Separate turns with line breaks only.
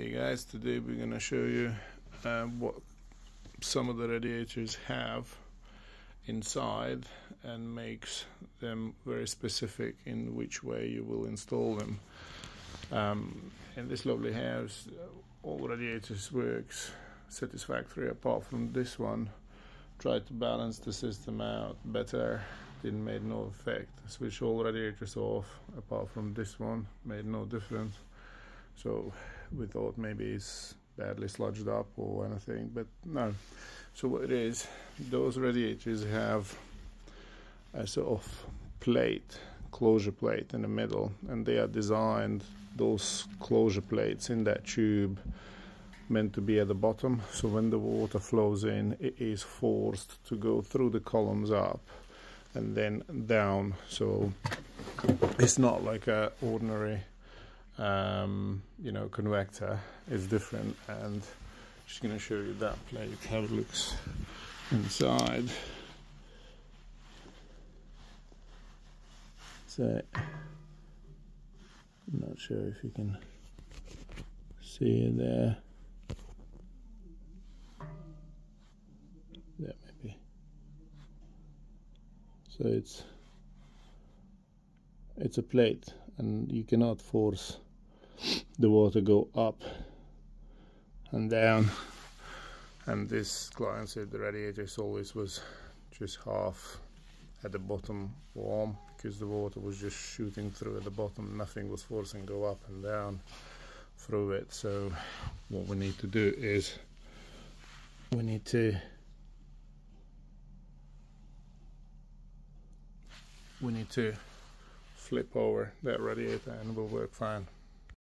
Hey guys, today we're gonna show you uh, what some of the radiators have inside and makes them very specific in which way you will install them. Um, in this lovely house, all radiators works satisfactory apart from this one. Tried to balance the system out better, didn't make no effect. Switch all radiators off apart from this one, made no difference. So we thought maybe it's badly sludged up or anything, but no. So what it is, those radiators have a sort of plate, closure plate in the middle, and they are designed those closure plates in that tube meant to be at the bottom so when the water flows in it is forced to go through the columns up and then down so it's not like a ordinary um, you know convector is different and I'm just going to show you that plate how it looks inside. So I'm not sure if you can see it there. Yeah maybe so it's it's a plate and you cannot force the water go up and down. And this client said the radiators always was just half at the bottom warm because the water was just shooting through at the bottom. Nothing was forcing go up and down through it. So what we need to do is we need to we need to flip over that radiator and it will work fine